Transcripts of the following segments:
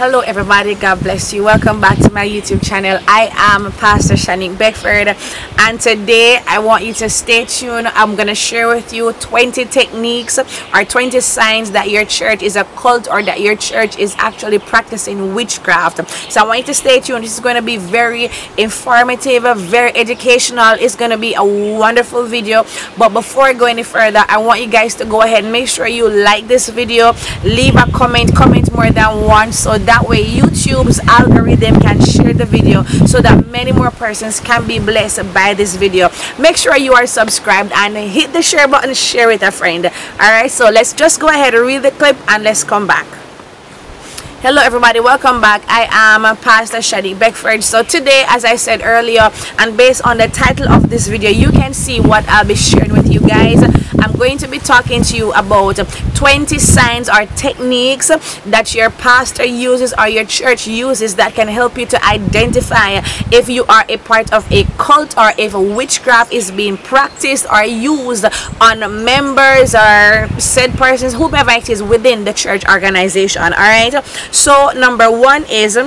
Hello everybody, God bless you. Welcome back to my YouTube channel. I am Pastor Shanique Beckford and today I want you to stay tuned. I'm going to share with you 20 techniques or 20 signs that your church is a cult or that your church is actually practicing witchcraft. So I want you to stay tuned. This is going to be very informative, very educational. It's going to be a wonderful video. But before I go any further, I want you guys to go ahead and make sure you like this video, leave a comment, comment more than once so that way YouTube's algorithm can share the video so that many more persons can be blessed by this video. Make sure you are subscribed and hit the share button share with a friend. All right so let's just go ahead and read the clip and let's come back. Hello everybody. Welcome back. I am pastor Shanique Beckford. So today as i said earlier and based on the title of this video you can see what i'll be sharing with you guys. I'm going to be talking to you about 20 signs or techniques that your pastor uses or your church uses that can help you to identify if you are a part of a cult or if witchcraft is being practiced or used on members or said persons, whoever it is within the church organization. All right. So number one is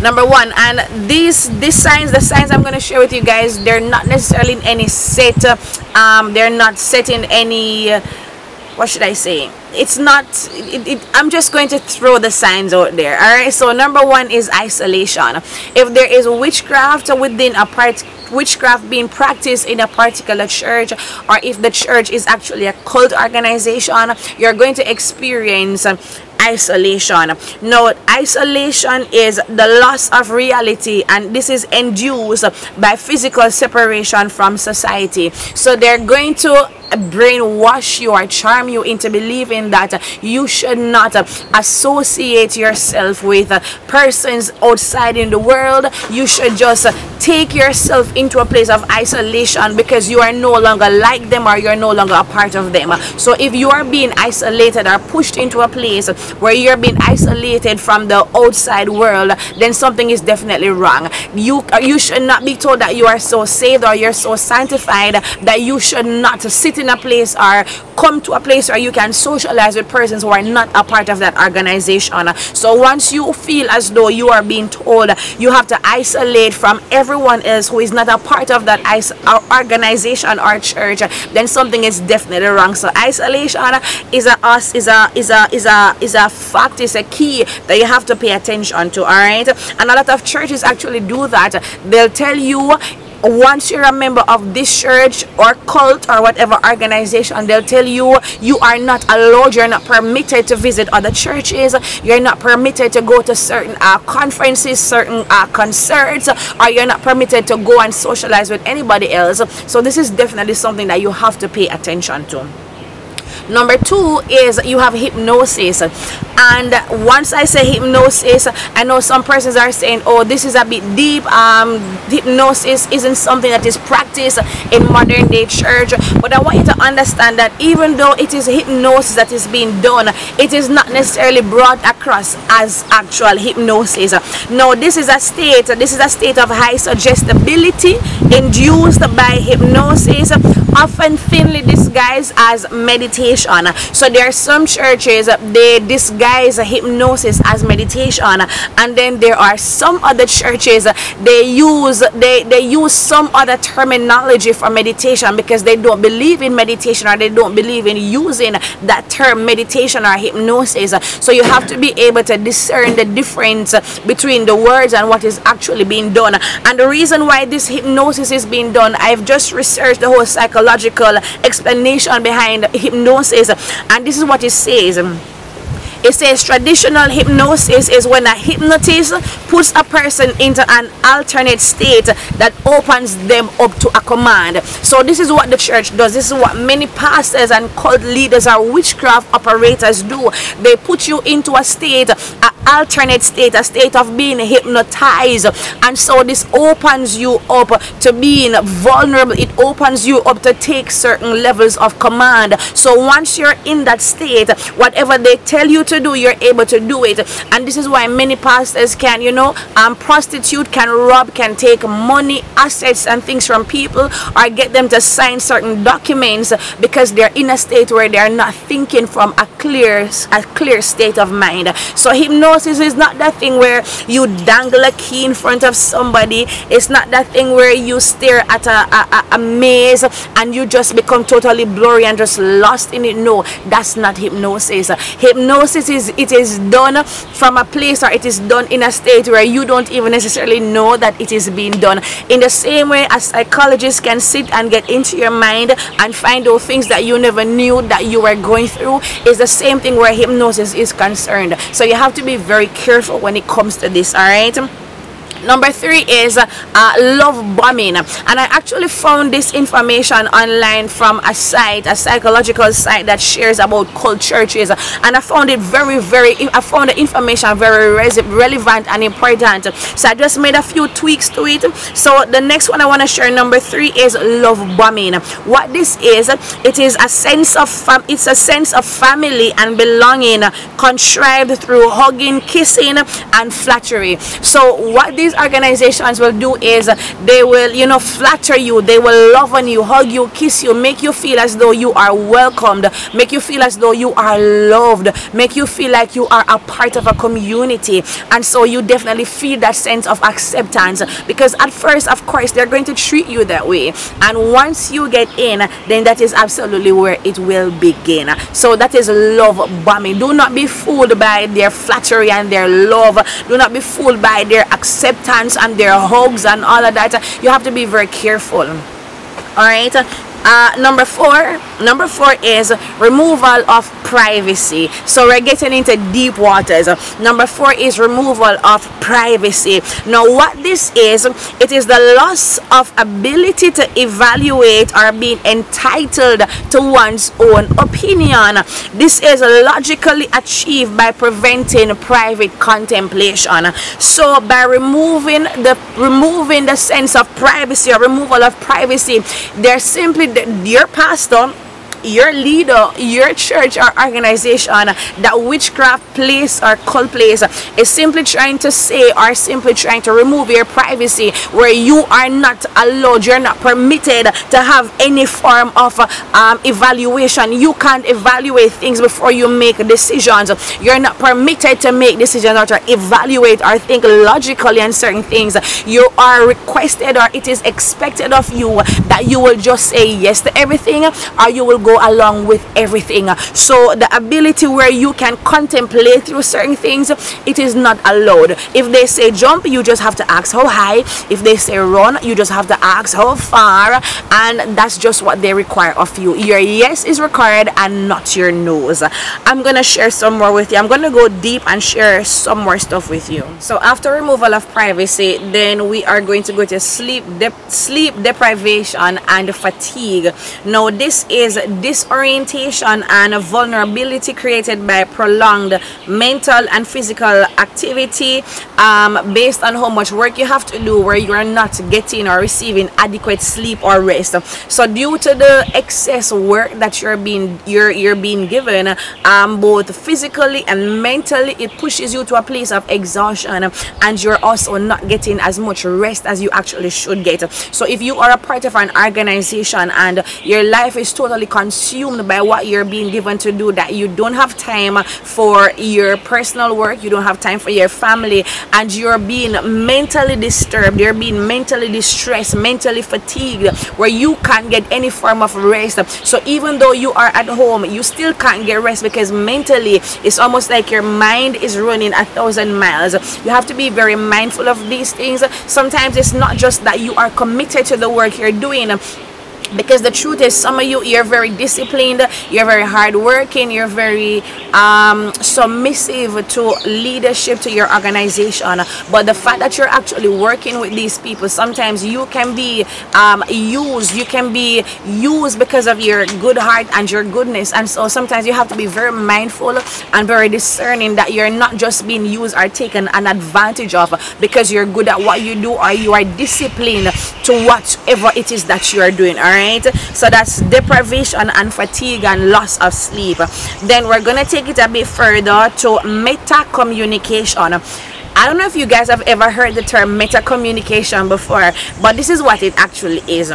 number one. And these these signs the signs i'm going to share with you guys they're not necessarily in any set um they're not set in any uh, what should i say? It's not it, it, i'm just going to throw the signs out there all right so number one is isolation. If there is witchcraft within a part witchcraft being practiced in a particular church or if the church is actually a cult organization you're going to experience isolation. Now isolation is the loss of reality and this is induced by physical separation from society. So they're going to brainwash you or charm you into believing that you should not associate yourself with persons outside in the world. You should just take yourself into a place of isolation because you are no longer like them or you're no longer a part of them. So if you are being isolated or pushed into a place where you're being isolated from the outside world then something is definitely wrong. You uh, you should not be told that you are so saved or you're so sanctified that you should not sit in a place or come to a place where you can socialize with persons who are not a part of that organization. So once you feel as though you are being told you have to isolate from everyone else who is not a part of that uh, organization or church then something is definitely wrong. So isolation is a us is a is a is a is a fact is a key that you have to pay attention to all right? And a lot of churches actually do that. They'll tell you once you're a member of this church or cult or whatever organization they'll tell you you are not allowed you're not permitted to visit other churches you're not permitted to go to certain uh, conferences certain uh, concerts or you're not permitted to go and socialize with anybody else. So this is definitely something that you have to pay attention to number two is you have hypnosis and once i say hypnosis i know some persons are saying oh this is a bit deep. Um hypnosis isn't something that is practiced in modern day church. But i want you to understand that even though it is hypnosis that is being done it is not necessarily brought across as actual hypnosis. No this is a state this is a state of high suggestibility induced by hypnosis often thinly disguised as meditation. So there are some churches they disguise hypnosis as meditation and then there are some other churches they use they they use some other terminology for meditation because they don't believe in meditation or they don't believe in using that term meditation or hypnosis. So you have to be able to discern the difference between the words and what is actually being done. And the reason why this hypnosis is being done I've just researched the whole psychological explanation behind hypnosis and this is what it says it says traditional hypnosis is when a hypnotist puts a person into an alternate state that opens them up to a command. So this is what the church does. This is what many pastors and cult leaders or witchcraft operators do. They put you into a state, an alternate state a state of being hypnotized and so this opens you up to being vulnerable it opens you up to take certain levels of command so once you're in that state whatever they tell you to do you're able to do it. And this is why many pastors can you know um prostitute can rob can take money assets and things from people or get them to sign certain documents because they're in a state where they're not thinking from a clear a clear state of mind. So hypnosis is not that thing where you dangle a key in front of somebody. It's not that thing where you stare at a, a, a maze and you just become totally blurry and just lost in it. No that's not hypnosis. Hypnosis is it is done from a place or it is done in a state where you don't even necessarily know that it is being done. In the same way as psychologists can sit and get into your mind and find out things that you never knew that you were going through is the same thing where hypnosis is concerned. So you have to be very careful when it comes to this all right number three is uh, love bombing. And i actually found this information online from a site a psychological site that shares about cult churches. And i found it very very i found the information very relevant and important. So i just made a few tweaks to it. So the next one i want to share number three is love bombing. What this is it is a sense of it's a sense of family and belonging contrived through hugging kissing and flattery. So what this these organizations will do is they will you know flatter you they will love on you hug you kiss you make you feel as though you are welcomed make you feel as though you are loved make you feel like you are a part of a community. And so you definitely feel that sense of acceptance because at first of course they're going to treat you that way. And once you get in then that is absolutely where it will begin. So that is love bombing. Do not be fooled by their flattery and their love. Do not be fooled by their acceptance acceptance and their hugs and all of that. You have to be very careful. All right uh, number four number four is removal of privacy. So we're getting into deep waters. Number four is removal of privacy. Now what this is it is the loss of ability to evaluate or being entitled to one's own opinion. This is logically achieved by preventing private contemplation. So by removing the removing the sense of privacy or removal of privacy they're simply your pastor your leader, your church or organization that witchcraft place or cult place is simply trying to say or simply trying to remove your privacy where you are not allowed, you're not permitted to have any form of um, evaluation. You can't evaluate things before you make decisions. You're not permitted to make decisions or to evaluate or think logically on certain things. You are requested or it is expected of you that you will just say yes to everything or you will go along with everything. So the ability where you can contemplate through certain things it is not allowed. If they say jump you just have to ask how high. If they say run you just have to ask how far. And that's just what they require of you. Your yes is required and not your nose i'm gonna share some more with you. I'm gonna go deep and share some more stuff with you. So after removal of privacy then we are going to go to sleep de sleep deprivation and fatigue. Now this is disorientation and vulnerability created by prolonged mental and physical activity um, based on how much work you have to do where you are not getting or receiving adequate sleep or rest. So due to the excess work that you're being you're you're being given um, both physically and mentally it pushes you to a place of exhaustion and you're also not getting as much rest as you actually should get. So if you are a part of an organization and your life is totally consumed by what you're being given to do that you don't have time for your personal work you don't have time for your family and you're being mentally disturbed you're being mentally distressed mentally fatigued where you can't get any form of rest. So even though you are at home you still can't get rest because mentally it's almost like your mind is running a thousand miles. You have to be very mindful of these things. Sometimes it's not just that you are committed to the work you're doing because the truth is some of you you're very disciplined you're very hardworking you're very um, submissive to leadership to your organization. But the fact that you're actually working with these people sometimes you can be um, used you can be used because of your good heart and your goodness. And so sometimes you have to be very mindful and very discerning that you're not just being used or taken an advantage of because you're good at what you do or you are disciplined to whatever it is that you are doing all right so that's deprivation and fatigue and loss of sleep. Then we're gonna take it a bit further to meta communication I don't know if you guys have ever heard the term meta communication before but this is what it actually is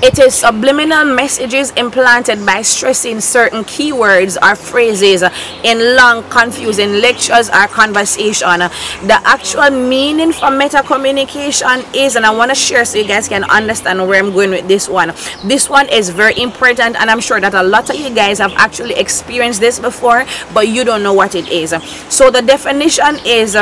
it is subliminal messages implanted by stressing certain keywords or phrases in long, confusing lectures or conversation. The actual meaning for meta communication is, and I want to share so you guys can understand where I'm going with this one. This one is very important, and I'm sure that a lot of you guys have actually experienced this before, but you don't know what it is. So the definition is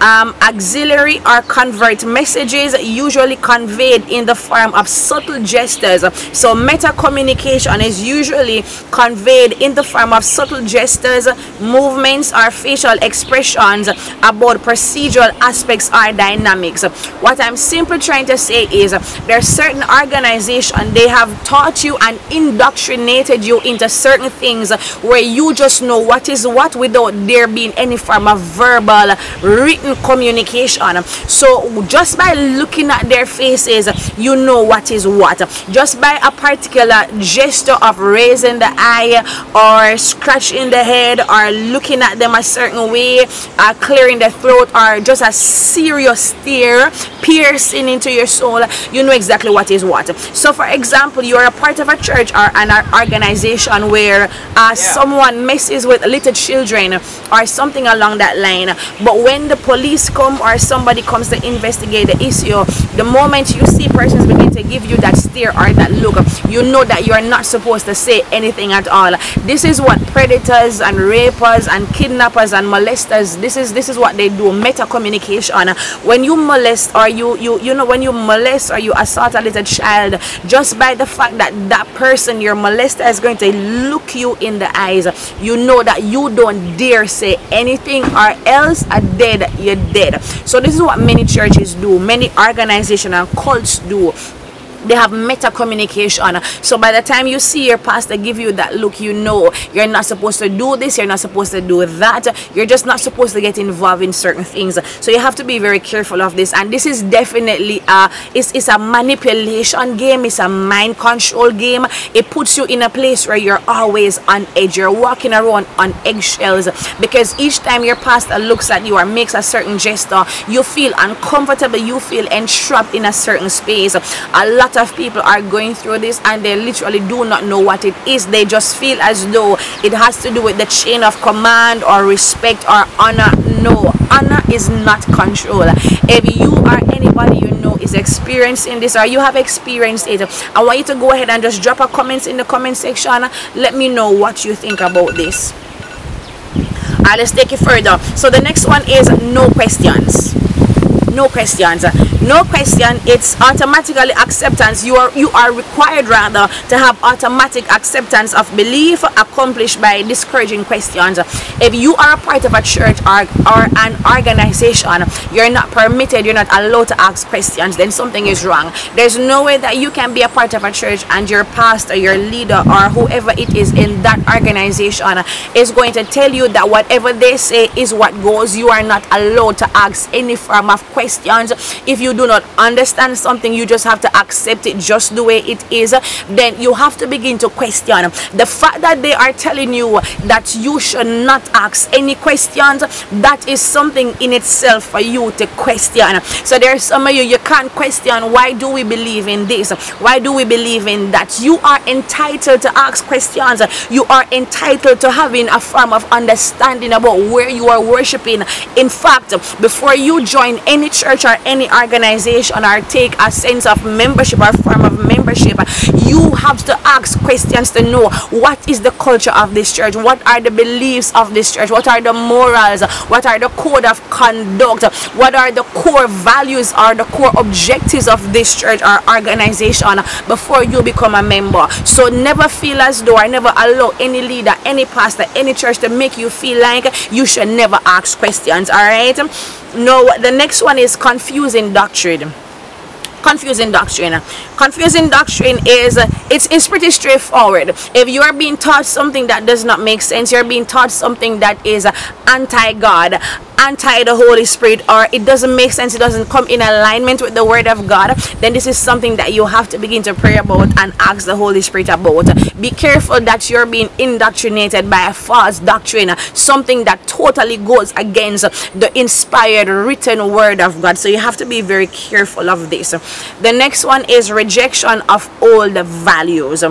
Um, auxiliary or convert messages usually conveyed in the form of subtle gestures. So meta communication is usually conveyed in the form of subtle gestures movements or facial expressions about procedural aspects or dynamics. What i'm simply trying to say is there are certain organizations they have taught you and indoctrinated you into certain things where you just know what is what without there being any form of verbal written communication. So just by looking at their faces you know what is what. Just by a particular gesture of raising the eye or scratching the head or looking at them a certain way uh, clearing the throat or just a serious stare piercing into your soul you know exactly what is what. So for example you're a part of a church or an organization where uh, yeah. someone messes with little children or something along that line. But when the police come or somebody comes to investigate the issue the moment you see persons begin to give you that stare or that look you know that you are not supposed to say anything at all. This is what predators and rapers and kidnappers and molesters this is this is what they do meta communication when you molest or you you you know when you molest or you assault a little child just by the fact that that person your molester is going to look you in the eyes you know that you don't dare say anything or else a dead you're dead. So this is what many churches do. Many organizational cults do they have meta communication. So by the time you see your pastor give you that look you know you're not supposed to do this you're not supposed to do that. You're just not supposed to get involved in certain things. So you have to be very careful of this. And this is definitely a it's, it's a manipulation game. It's a mind control game. It puts you in a place where you're always on edge. You're walking around on eggshells because each time your pastor looks at you or makes a certain gesture you feel uncomfortable. You feel entrapped in a certain space. A lot lot of people are going through this and they literally do not know what it is. They just feel as though it has to do with the chain of command or respect or honor. No honor is not control. If you are anybody you know is experiencing this or you have experienced it i want you to go ahead and just drop a comment in the comment section. Let me know what you think about this. All right let's take it further. So the next one is no questions no questions. No question it's automatically acceptance. You are you are required rather to have automatic acceptance of belief accomplished by discouraging questions. If you are a part of a church or, or an organization you're not permitted you're not allowed to ask questions then something is wrong. There's no way that you can be a part of a church and your pastor your leader or whoever it is in that organization is going to tell you that whatever they say is what goes. You are not allowed to ask any form of question questions. If you do not understand something you just have to accept it just the way it is. Then you have to begin to question. The fact that they are telling you that you should not ask any questions that is something in itself for you to question. So there's some of you you can't question why do we believe in this? Why do we believe in that? You are entitled to ask questions. You are entitled to having a form of understanding about where you are worshiping. In fact before you join any church or any organization or take a sense of membership or form of membership you have to ask questions to know what is the culture of this church? What are the beliefs of this church? What are the morals? What are the code of conduct? What are the core values or the core objectives of this church or organization before you become a member? So never feel as though i never allow any leader any pastor any church to make you feel like you should never ask questions all right? No the next one is confusing doctrine. Confusing doctrine confusing doctrine is it's, it's pretty straightforward if you are being taught something that does not make sense you're being taught something that is anti-god anti the Holy Spirit or it doesn't make sense, it doesn't come in alignment with the Word of God, then this is something that you have to begin to pray about and ask the Holy Spirit about. Be careful that you're being indoctrinated by a false doctrine, something that totally goes against the inspired written Word of God. So you have to be very careful of this. The next one is rejection of all the values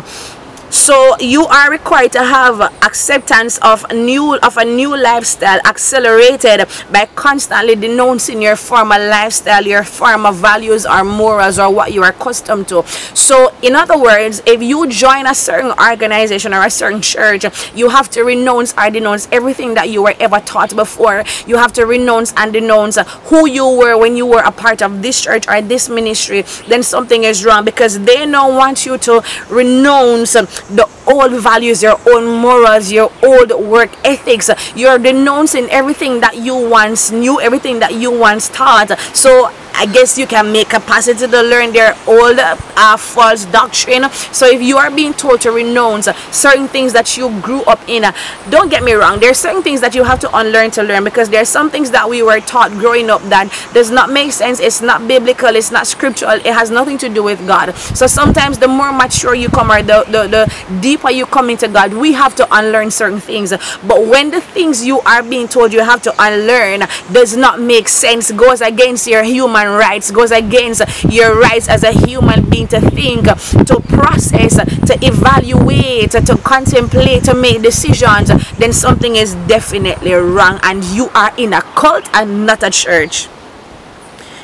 so you are required to have acceptance of new of a new lifestyle accelerated by constantly denouncing your former lifestyle your former values or morals or what you are accustomed to. So in other words if you join a certain organization or a certain church you have to renounce or denounce everything that you were ever taught before. You have to renounce and denounce who you were when you were a part of this church or this ministry. Then something is wrong because they don't want you to renounce the old values, your own morals, your old work ethics. You're denouncing everything that you once knew, everything that you once taught. So I guess you can make capacity to learn their old uh, false doctrine. So if you are being told to renounce certain things that you grew up in, don't get me wrong, there are certain things that you have to unlearn to learn because there's some things that we were taught growing up that does not make sense. It's not biblical. It's not scriptural. It has nothing to do with God. So sometimes the more mature you come or the, the, the deeper you come into God, we have to unlearn certain things. But when the things you are being told you have to unlearn does not make sense, goes against your human human rights goes against your rights as a human being to think to process to evaluate to contemplate to make decisions then something is definitely wrong and you are in a cult and not a church.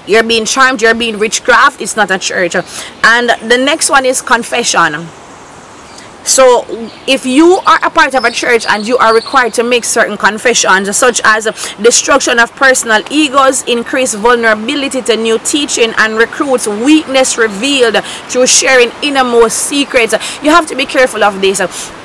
You're being charmed you're being witchcraft it's not a church. And the next one is confession so if you are a part of a church and you are required to make certain confessions such as destruction of personal egos, increased vulnerability to new teaching and recruits weakness revealed through sharing innermost secrets, you have to be careful of this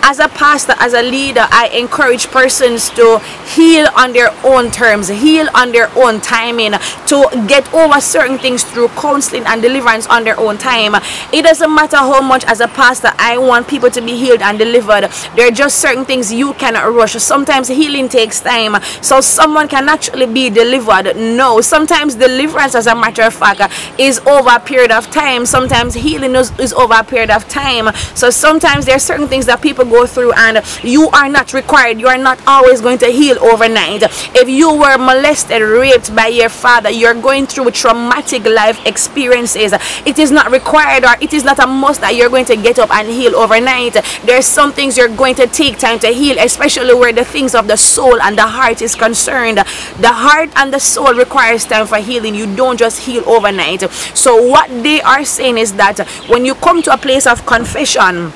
as a pastor, as a leader, I encourage persons to heal on their own terms, heal on their own timing, to get over certain things through counseling and deliverance on their own time. It doesn't matter how much as a pastor I want people to be healed and delivered. There are just certain things you cannot rush. Sometimes healing takes time. So someone can actually be delivered. No, sometimes deliverance as a matter of fact is over a period of time. Sometimes healing is, is over a period of time. So sometimes there are certain things that people go through and you are not required. You are not always going to heal overnight. If you were molested raped by your father you're going through traumatic life experiences. It is not required or it is not a must that you're going to get up and heal overnight. There's some things you're going to take time to heal especially where the things of the soul and the heart is concerned. The heart and the soul requires time for healing. You don't just heal overnight. So what they are saying is that when you come to a place of confession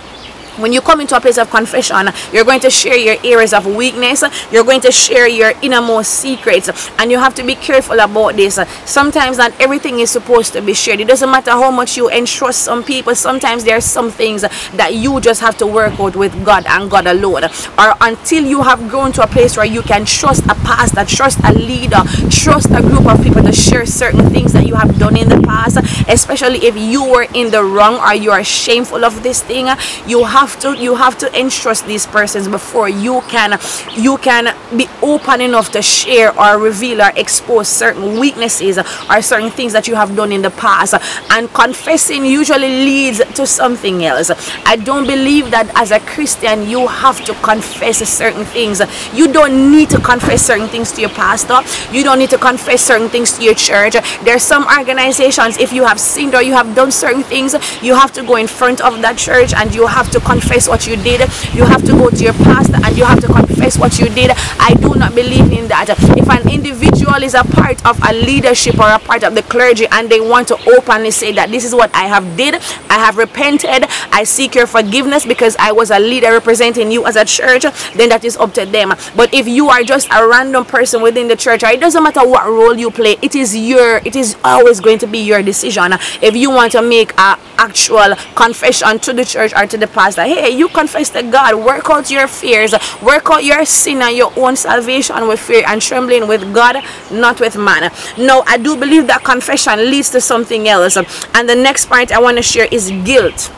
when you come into a place of confession you're going to share your areas of weakness you're going to share your innermost secrets and you have to be careful about this. Sometimes not everything is supposed to be shared. It doesn't matter how much you entrust some people sometimes there are some things that you just have to work out with God and God alone. Or until you have grown to a place where you can trust a pastor trust a leader trust a group of people to share certain things that you have done in the past especially if you were in the wrong or you are shameful of this thing you have have to you have to entrust these persons before you can you can be open enough to share or reveal or expose certain weaknesses or certain things that you have done in the past. And confessing usually leads to something else. I don't believe that as a christian you have to confess certain things. You don't need to confess certain things to your pastor. You don't need to confess certain things to your church. There's some organizations if you have sinned or you have done certain things you have to go in front of that church and you have to confess confess what you did. You have to go to your pastor and you have to confess what you did. I do not believe in that. If an individual is a part of a leadership or a part of the clergy and they want to openly say that this is what i have did i have repented i seek your forgiveness because i was a leader representing you as a church then that is up to them. But if you are just a random person within the church it doesn't matter what role you play it is your it is always going to be your decision. If you want to make a actual confession to the church or to the pastor hey you confess to god. Work out your fears. Work out your sin and your own salvation with fear and trembling with god not with man. No i do believe that confession leads to something else. And the next part i want to share is guilt.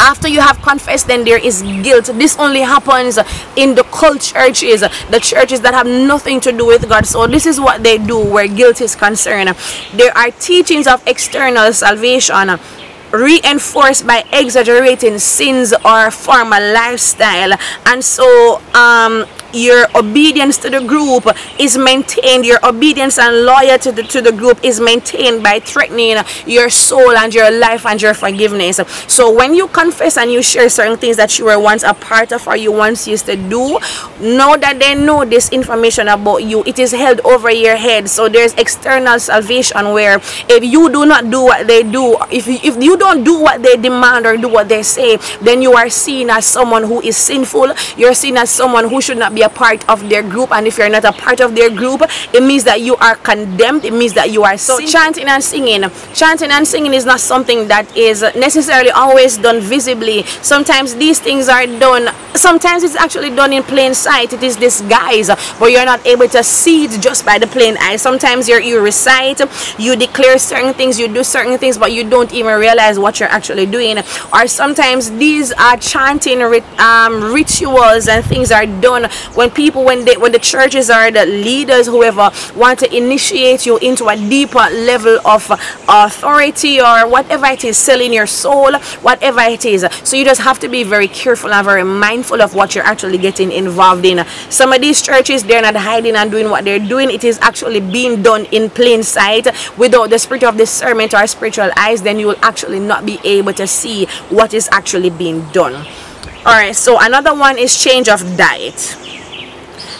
After you have confessed then there is guilt. This only happens in the cult churches the churches that have nothing to do with god. So this is what they do where guilt is concerned. There are teachings of external salvation reinforced by exaggerating sins or former lifestyle. And so um your obedience to the group is maintained. Your obedience and loyalty to the, to the group is maintained by threatening your soul and your life and your forgiveness. So when you confess and you share certain things that you were once a part of or you once used to do know that they know this information about you. It is held over your head. So there's external salvation where if you do not do what they do if you, if you don't do what they demand or do what they say then you are seen as someone who is sinful. You're seen as someone who should not be be a part of their group. And if you're not a part of their group it means that you are condemned. It means that you are so chanting and singing. Chanting and singing is not something that is necessarily always done visibly. Sometimes these things are done sometimes it's actually done in plain sight. It is disguised but you're not able to see it just by the plain eye. Sometimes you you recite you declare certain things you do certain things but you don't even realize what you're actually doing. Or sometimes these are chanting um, rituals and things are done when people when they when the churches are the leaders whoever want to initiate you into a deeper level of authority or whatever it is selling your soul whatever it is. So you just have to be very careful and very mindful of what you're actually getting involved in. Some of these churches they're not hiding and doing what they're doing. It is actually being done in plain sight. Without the spirit of discernment or spiritual eyes then you will actually not be able to see what is actually being done. All right so another one is change of diet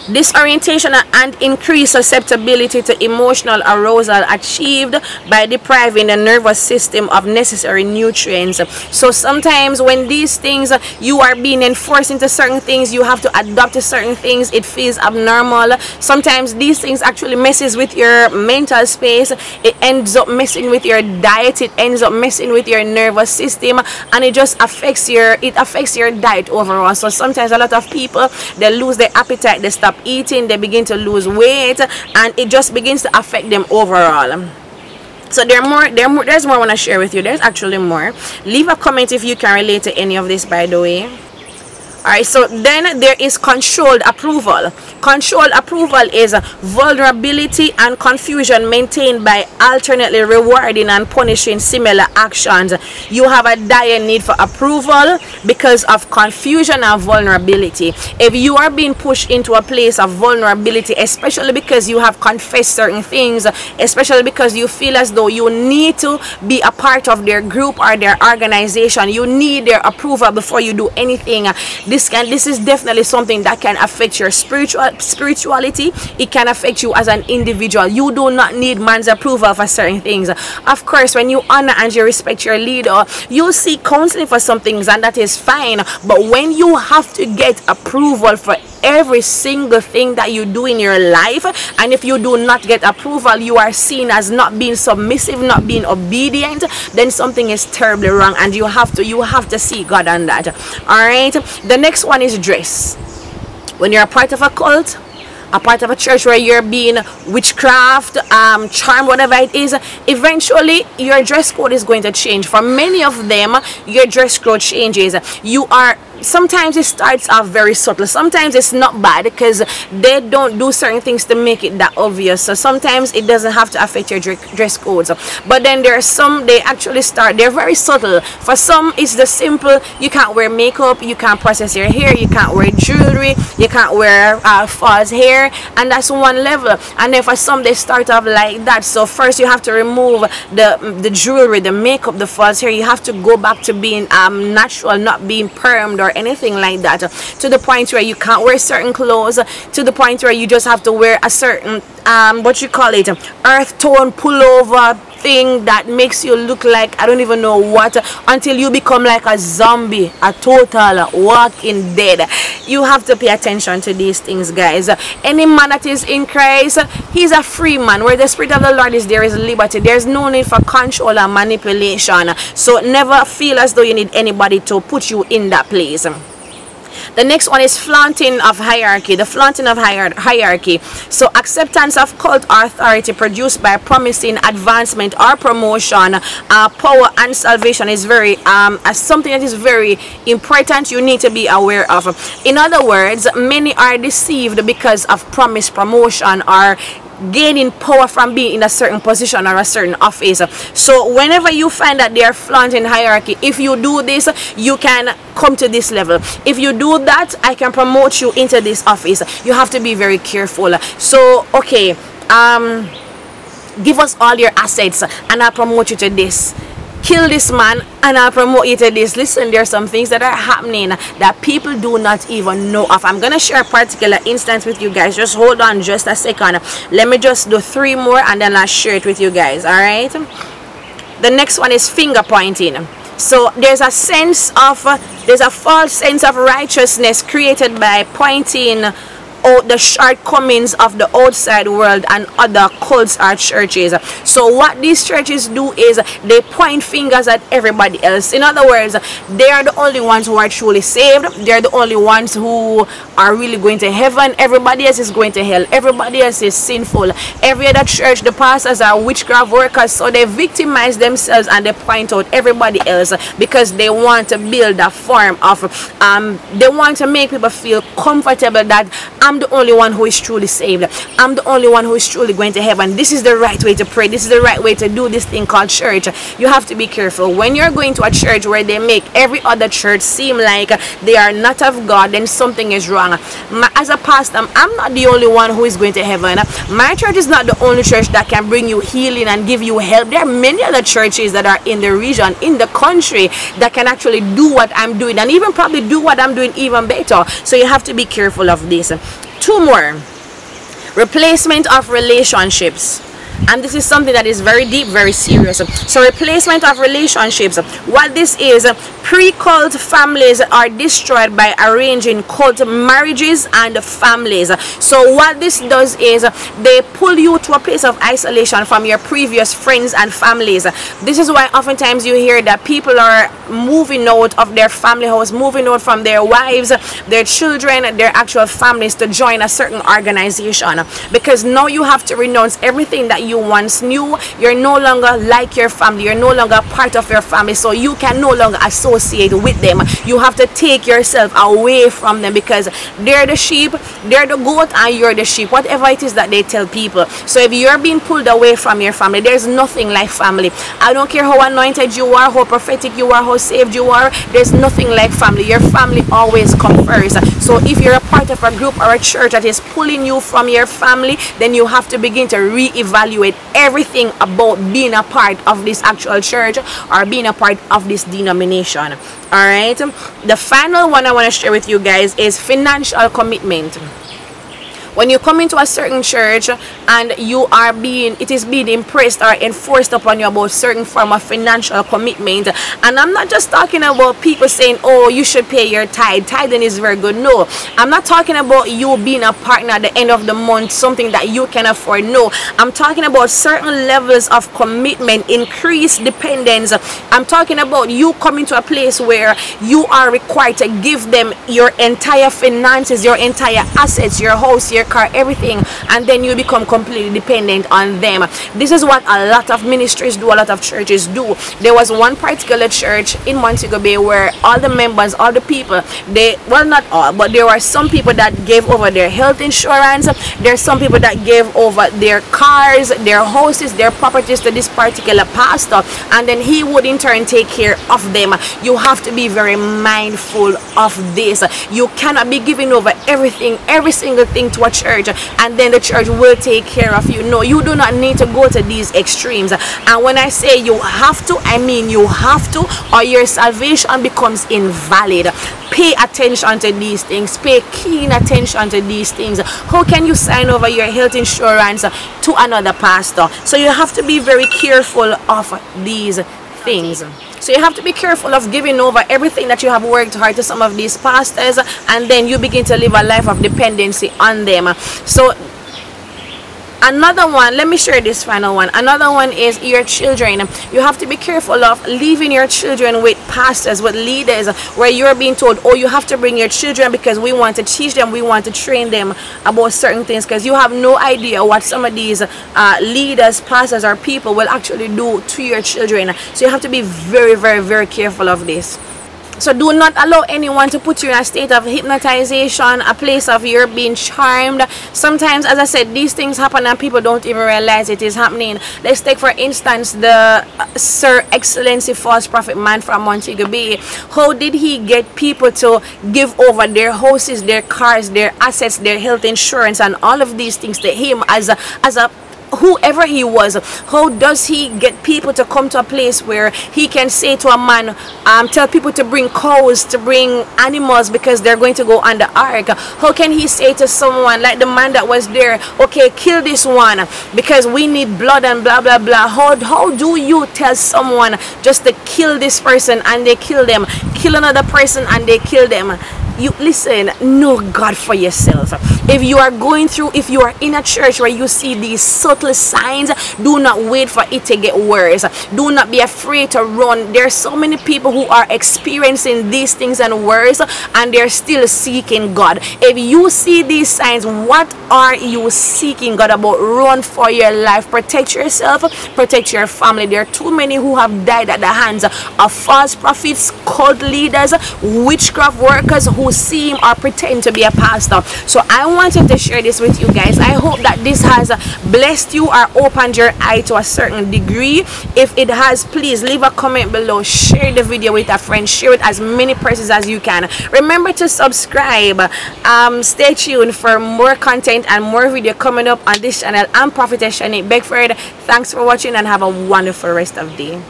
disorientation and increased susceptibility to emotional arousal achieved by depriving the nervous system of necessary nutrients. So sometimes when these things you are being enforced into certain things you have to adapt to certain things it feels abnormal. Sometimes these things actually messes with your mental space it ends up messing with your diet it ends up messing with your nervous system and it just affects your it affects your diet overall. So sometimes a lot of people they lose their appetite they stop eating they begin to lose weight and it just begins to affect them overall. So there are more there more, there's more i want to share with you. There's actually more. Leave a comment if you can relate to any of this by the way Alright, so then there is controlled approval. Controlled approval is vulnerability and confusion maintained by alternately rewarding and punishing similar actions. You have a dire need for approval because of confusion and vulnerability. If you are being pushed into a place of vulnerability, especially because you have confessed certain things, especially because you feel as though you need to be a part of their group or their organization, you need their approval before you do anything this can this is definitely something that can affect your spiritual spirituality. It can affect you as an individual. You do not need man's approval for certain things. Of course when you honor and you respect your leader you'll seek counseling for some things and that is fine. But when you have to get approval for every single thing that you do in your life. And if you do not get approval you are seen as not being submissive not being obedient then something is terribly wrong. And you have to you have to see God on that. All right? The next one is dress. When you're a part of a cult a part of a church where you're being witchcraft, um, charm, whatever it is, eventually your dress code is going to change. For many of them, your dress code changes. You are sometimes it starts off very subtle. Sometimes it's not bad because they don't do certain things to make it that obvious. So sometimes it doesn't have to affect your dress codes. But then there are some they actually start they're very subtle. For some it's the simple. You can't wear makeup you can't process your hair you can't wear jewelry you can't wear uh, false hair and that's one level. And then for some they start off like that. So first you have to remove the the jewelry the makeup the false hair. You have to go back to being um natural not being permed or anything like that to the point where you can't wear certain clothes to the point where you just have to wear a certain um what you call it earth tone pullover thing that makes you look like I don't even know what until you become like a zombie a total walking dead. You have to pay attention to these things guys. Any man that is in Christ he's a free man. Where the spirit of the Lord is there is liberty. There's no need for control and manipulation. So never feel as though you need anybody to put you in that place the next one is flaunting of hierarchy the flaunting of hierarchy. So acceptance of cult authority produced by promising advancement or promotion uh, power and salvation is very um, uh, something that is very important you need to be aware of. In other words many are deceived because of promised promotion or gaining power from being in a certain position or a certain office. So whenever you find that they are flaunting hierarchy if you do this you can come to this level. If you do that i can promote you into this office. You have to be very careful. So okay um give us all your assets and i'll promote you to this kill this man and I'll promote you to this. Listen, there are some things that are happening that people do not even know of. I'm going to share a particular instance with you guys. Just hold on just a second. Let me just do three more and then I'll share it with you guys. All right. The next one is finger pointing. So there's a sense of, there's a false sense of righteousness created by pointing out the shortcomings of the outside world and other cults or churches. So what these churches do is they point fingers at everybody else. In other words, they are the only ones who are truly saved. They're the only ones who are really going to heaven. Everybody else is going to hell. Everybody else is sinful. Every other church, the pastors are witchcraft workers. So they victimize themselves and they point out everybody else because they want to build a form of, um, they want to make people feel comfortable that I'm the only one who is truly saved. I'm the only one who is truly going to heaven. This is the right way to pray. This is the right way to do this thing called church. You have to be careful. When you're going to a church where they make every other church seem like they are not of God, then something is wrong. As a pastor, I'm not the only one who is going to heaven. My church is not the only church that can bring you healing and give you help. There are many other churches that are in the region, in the country, that can actually do what I'm doing and even probably do what I'm doing even better. So you have to be careful of this two more. Replacement of relationships and this is something that is very deep very serious. So replacement of relationships. What this is pre-cult families are destroyed by arranging cult marriages and families. So what this does is they pull you to a place of isolation from your previous friends and families. This is why oftentimes you hear that people are moving out of their family house moving out from their wives their children their actual families to join a certain organization. Because now you have to renounce everything that you once knew you're no longer like your family. You're no longer part of your family. So you can no longer associate with them. You have to take yourself away from them because they're the sheep they're the goat and you're the sheep. Whatever it is that they tell people. So if you're being pulled away from your family there's nothing like family. I don't care how anointed you are how prophetic you are how saved you are there's nothing like family. Your family always comes first. So if you're a part of a group or a church that is pulling you from your family then you have to begin to reevaluate evaluate everything about being a part of this actual church or being a part of this denomination. All right? The final one i want to share with you guys is financial commitment when you come into a certain church and you are being it is being impressed or enforced upon you about certain form of financial commitment. And i'm not just talking about people saying oh you should pay your tithe. Tithing is very good. No. I'm not talking about you being a partner at the end of the month something that you can afford. No. I'm talking about certain levels of commitment increased dependence. I'm talking about you coming to a place where you are required to give them your entire finances your entire assets your house your car everything and then you become completely dependent on them. This is what a lot of ministries do a lot of churches do. There was one particular church in Montego Bay where all the members all the people they well not all but there were some people that gave over their health insurance. There's some people that gave over their cars their houses their properties to this particular pastor and then he would in turn take care of them. You have to be very mindful of this. You cannot be giving over everything every single thing to a church and then the church will take care of you. No you do not need to go to these extremes. And when I say you have to I mean you have to or your salvation becomes invalid. Pay attention to these things. Pay keen attention to these things. How can you sign over your health insurance to another pastor? So you have to be very careful of these things. So you have to be careful of giving over everything that you have worked hard to some of these pastors and then you begin to live a life of dependency on them. So another one let me share this final one. Another one is your children. You have to be careful of leaving your children with pastors with leaders where you're being told oh you have to bring your children because we want to teach them we want to train them about certain things because you have no idea what some of these uh, leaders pastors or people will actually do to your children. So you have to be very very very careful of this so do not allow anyone to put you in a state of hypnotization, a place of you're being charmed. Sometimes, as I said, these things happen and people don't even realize it is happening. Let's take, for instance, the uh, Sir Excellency False Prophet man from Montego Bay. How did he get people to give over their houses, their cars, their assets, their health insurance, and all of these things to him as a, as a whoever he was how does he get people to come to a place where he can say to a man um, tell people to bring cows to bring animals because they're going to go on the ark? How can he say to someone like the man that was there okay kill this one because we need blood and blah blah blah. How, how do you tell someone just to kill this person and they kill them? Kill another person and they kill them you listen know god for yourself. If you are going through if you are in a church where you see these subtle signs do not wait for it to get worse. Do not be afraid to run. There's so many people who are experiencing these things and worse and they're still seeking god. If you see these signs what are you seeking god about? Run for your life. Protect yourself. Protect your family. There are too many who have died at the hands of false prophets cult leaders witchcraft workers who seem or pretend to be a pastor. So i wanted to share this with you guys. I hope that this has blessed you or opened your eye to a certain degree. If it has please leave a comment below. Share the video with a friend. Share it as many persons as you can. Remember to subscribe. Um, stay tuned for more content and more video coming up on this channel. I'm prophetess shanique beckford. Thanks for watching and have a wonderful rest of day